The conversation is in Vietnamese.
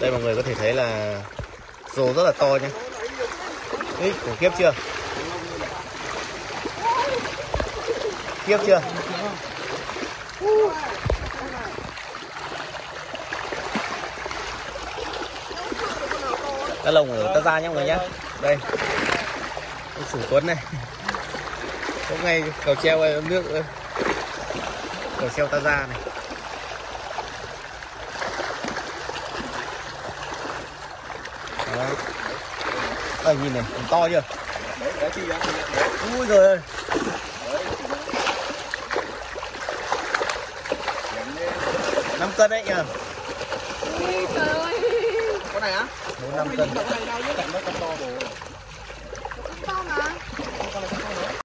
đây mọi người có thể thấy là rồ rất là to nhé Ý, khủng khiếp chưa? Khiếp chưa? Cá lồng ở ta ra nhé mọi người nhé đây. Con sủ tuấn này. Hôm nay cầu treo ờ, nước ờ, cầu treo ta ra này. Đó Đây, nhìn này còn to chưa ui rồi ơi năm cân đấy nhờ Trời ơi. Con này á? bốn năm cân Con này đâu to bồ.